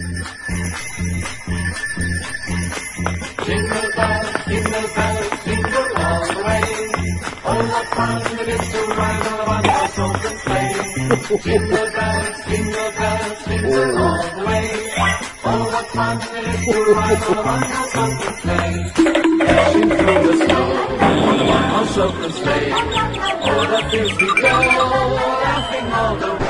Jingle bells, jingle bells, jingle all the way. Oh, what fun it is to ride on a one-horse open sleigh. Jingle bells, jingle bells, jingle all the way. Oh, what fun it is to ride on a one-horse open sleigh. Dashing through the snow on a one-horse open sleigh. Oh, the thrills we go, laughing all the way.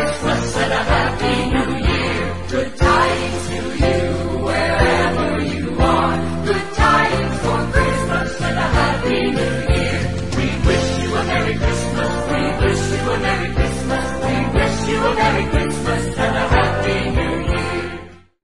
Happy